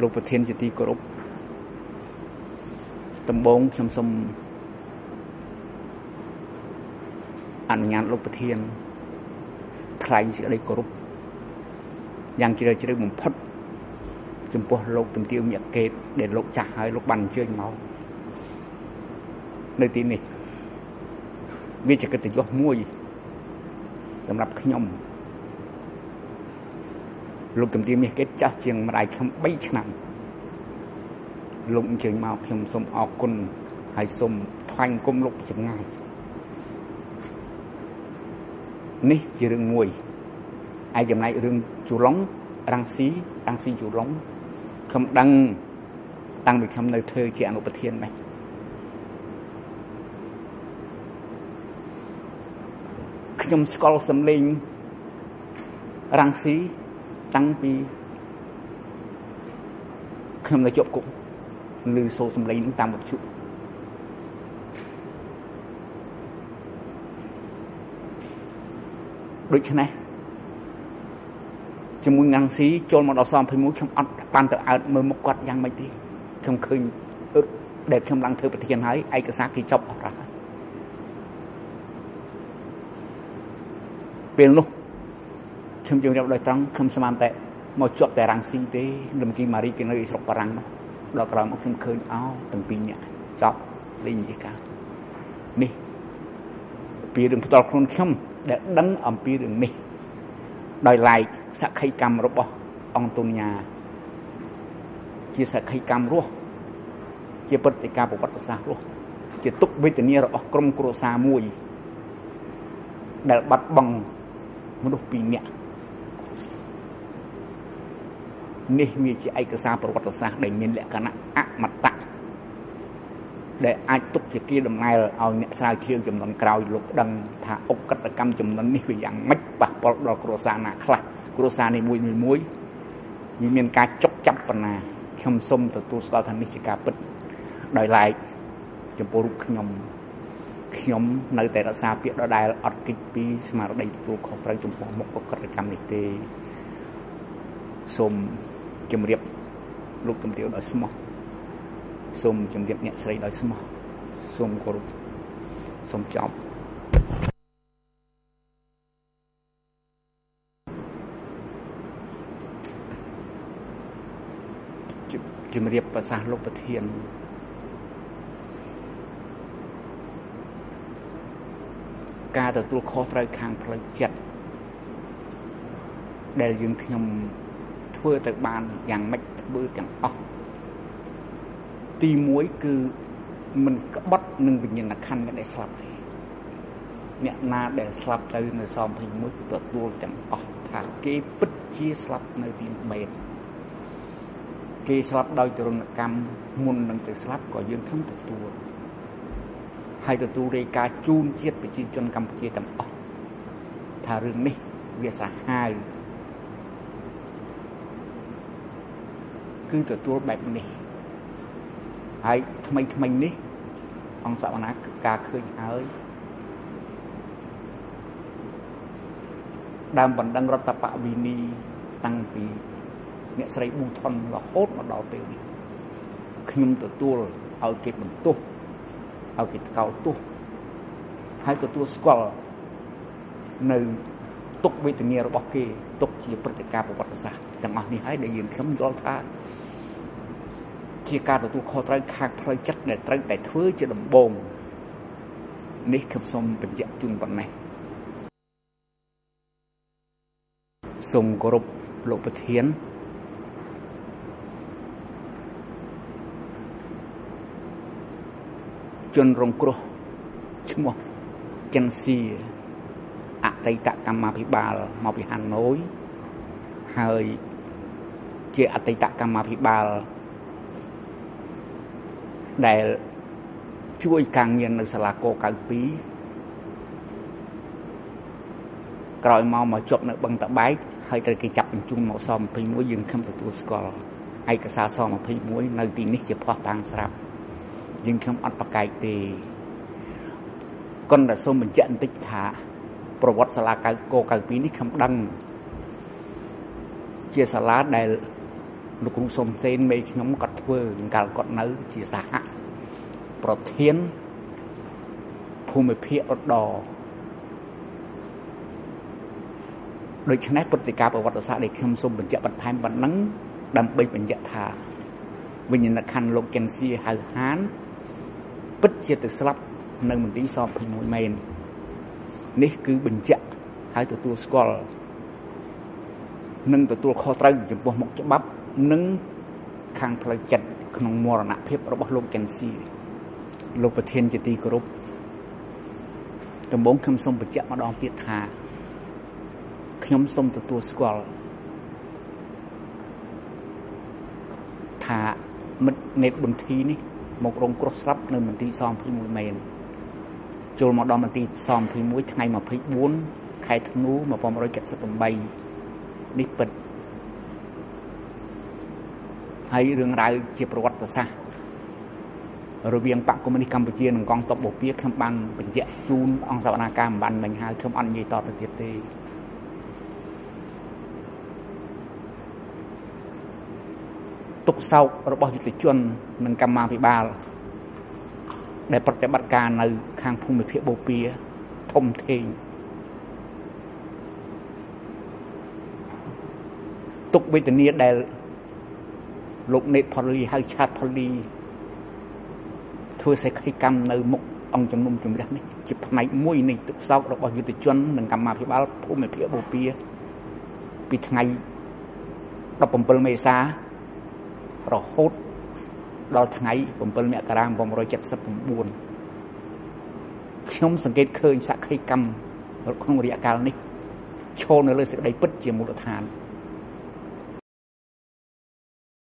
លោកប្រធានជាទីគោរពដំបងខ្ញុំសូមអនុញ្ញាតលោកប្រធានថ្លែងសេចក្តីគោរពយ៉ាងជ្រាលជ្រៅបំផុត ចំពោះលោកទំទាវមាកេតដែលលោកចាស់ហើយលោកបានអញ្ជើញមកនៅទីនេះវាជាកិត្តិយសមួយ សម្រាប់ខ្ញុំ លោកកំទាមាសគេចាស់ជាងម្ដាយខ្ញុំ3ឆ្នាំលោកអញ្ជើញមកខ្ញុំសូមអរគុណហើយសូមថ្វាយគុំលោកចម្ងាយនេះជារឿងមួយឯចំណែករឿងជូឡុងរាំងស៊ីរាំងស៊ីជូឡុងខ្ញុំដឹងតាំងពីខ្ញុំនៅធ្វើជាអនុប្រធាននេះខ្ញុំស្គាល់សំឡេងរាំងស៊ី តាំងពីខ្ញុំនៅជាប់គុកឮសូរសំឡេងនឹងតាមវិទ្យុដូច្នេះជាមួយងាំងស៊ីចូលមកដល់សំ21ខ្ញុំអត់បានទៅអើតមើលមុខគាត់យ៉ាងម៉េចទេខ្ញុំឃើញដែលខ្ញុំឡើងធ្វើប្រធានហើយឯកសារគេចប់អស់ហើយពេលនោះ ខ្ញុំជម្រាបដោយត្រង់ខ្ញុំស្មានតែមកជាប់តែរាំងស៊ីទេលំគីម៉ារីគេនៅស្រុកបារាំងនោះដល់ក្រោយមកខ្ញុំឃើញអោទាំងពីរនាក់ចប់លេងនិយាយការនេះពីរឿងផ្ទាល់ខ្លួនខ្ញុំដែលដឹងអំពីរឿងនេះដោយឡែកសក្ខីកម្មរបស់អង្គទុនញាជាសក្ខីកម្មរស់ជាព្រឹត្តិការណ៍ប្រវត្តិសាស្ត្ររស់ជាទុកវេទនារបស់ក្រុមគ្រួសារមួយដែលបាត់បង់មនុស្សពីរនាក់ នេះវាជាឯកសារប្រវត្តិសាស្ត្រដែលមានលក្ខណៈអមតៈដែលអាចទុកជាគៀដំណើរឲ្យអ្នកស្រាវជ្រាវចំនួនក្រោយលោកដឹងថាអុកតកម្មចំនួននេះវាយ៉ាងម៉េចប៉ះពាល់ដល់គ្រួសារណាខ្លះគ្រួសារនេះមួយមួយមួយវាមានការចុកចាប់ប៉ុណ្ណាខ្ញុំសូមទទួលស្គាល់ថានេះជាការពិតដោយឡែកចំពោះរូបខ្ញុំខ្ញុំនៅតែរក្សាពាក្យដដែលអត់គិតពីស្មារតីទទួលខុសត្រូវចំពោះមុខអកតកម្មនេះទេសូម ជម្រាបលោកកំទាវដោយស្មោះសូមជម្រាបអ្នកស្រីដោយស្មោះសូមគោរពសូមចប់ជម្រាបប្រសាសន៍លោកប្រធានការទទួលខុសត្រូវខាងផ្លូវចិត្តដែលយើងខ្ញុំ ធ្វើទៅបានយ៉ាងម៉េចធ្វើទាំងអស់ទី1គឺមិនក្បត់នឹងវិញ្ញាណក្ខន្ធអ្នកដែលស្លាប់ទេអ្នកណាដែលស្លាប់ទៅនៅស21ទទួលទាំងអស់ថាគេពិតជាស្លាប់នៅទីមេតគេស្លាប់ដោយទរណកម្មមុននឹងទៅស្លាប់ក៏យើងខ្ញុំទទួលហើយទទួលរាយការណ៍ជូនជាតិប្រជាជនកម្ពុជាទាំងអស់ថារឿងនេះវាសាហាវ គឺទទួលបែបនេះហើយថ្មីថ្មីនេះអង្គសវនាការឃើញហើយដើមបណ្ដឹងរដ្ឋបវិនីតាំងពីអ្នកស្រីប៊ូថុនរហូតមកដល់ពេលនេះខ្ញុំទទួលឲ្យគេបន្ទោសឲ្យគេថ្កោលទោសហើយទទួលស្គាល់នៅទុកវេទនារបស់គេទុកជាព្រឹត្តិការណ៍ប្រវត្តិសាស្ត្រទាំងអស់នេះហើយដែលយើងខ្ញុំយល់ថា ជាការទទួលខុសត្រូវខាងផ្លូវចិត្តដែលត្រូវតែធ្វើជាដំបូងនេះខ្ញុំសូមបញ្ជាក់ជូនប៉ុណ្ណេះសូមគោរពលោកប្រធានជនរងគ្រោះឈ្មោះចិនស៊ីអតីតកម្មាភិបាលមកពីហាណូយហើយជាអតីតកម្មាភិបាល ដែលជួយការងារនៅសាលាក92ក្រោយមកមកជាប់នៅបឹងតបែកហើយត្រូវគេចាប់បញ្ជូនមកស21យើងខំទទួលស្គាល់ឯកសារស21នៅទីនេះជាផ្ោះតាំងស្រាប់យើងខ្ញុំអត់ប្រកែកទេកុនតែសូមបញ្ជាក់បន្តិចថា ប្រវត្តិសាលាកៅក92នេះខ្ញុំដឹងជាសាលាដែលលោកគ្រូសុំសេនមេខ្ញុំគាត់ ធ្វើកាលគាត់នៅជាសហប្រធានភូមិភាគរត់ដដូច្នេះព្រឹត្តិការណ៍ប្រវត្តិសាស្ត្រដែលខ្ញុំសូមបញ្ជាក់បន្ថែមប៉ុណ្ណឹងដើម្បីបញ្ជាក់ថាវិញ្ញាណក្ខន្ធលោកកេនស៊ីហៅហានពិតជាទៅស្លាប់នៅមន្ទីរស21មែននេះគឺបញ្ជាក់ហើយទទួលស្គាល់និងទទួលខុសត្រូវចំពោះមុខច្បាប់និង ខាងផ្លូវចិត្តក្នុងមរណភាពរបស់លោកកេនស៊ីលោកប្រធានជាទីគោរពដំបូងខ្ញុំសូមបញ្ជាក់ម្ដងទៀតថាខ្ញុំសូមទទួលស្គាល់ថាមិត្តនេតប៊ុនធីនេះមករងគ្រោះស្លាប់នៅមន្ទីរស21មែនចូលមកដល់មន្ទីរស21ថ្ងៃ24ខែធ្នូ1978នេះពិត ហើយរឿងរ៉ាវជាប្រវត្តិសាស្ត្ររវាងបកកុម្មុយនីសកម្ពុជានិងកងទ័ពបូព៌ាខ្ញុំបានបញ្ជាក់ជូនអង្គសវនាការមិនបានមិញហើយខ្ញុំអត់និយាយតទៅទៀតទេទុកសោករបស់យុទ្ធជន និងកម្មាភិបាល ដែលប្រតិបត្តិការនៅ ខាងភូមិភាគបូព៌ាធំធេងទុកវេទនាដែល លោកណេតផុលីហៅឆាតផុលីធ្វើសេចក្តីកម្មនៅមុខអង្គជំនុំជម្រះនេះជាផ្នែកមួយនៃទុកសោករបស់យុទ្ធជននិងកម្មាភិបាលភូមិភាគបូព៌ាពីថ្ងៃ17មេសារហូតដល់ថ្ងៃ7មករា1979ខ្ញុំសង្កេតឃើញសក្ខីកម្មក្នុងរយៈកាលនេះឈរនៅលើសេចក្តីពិតជាមូលដ្ឋាន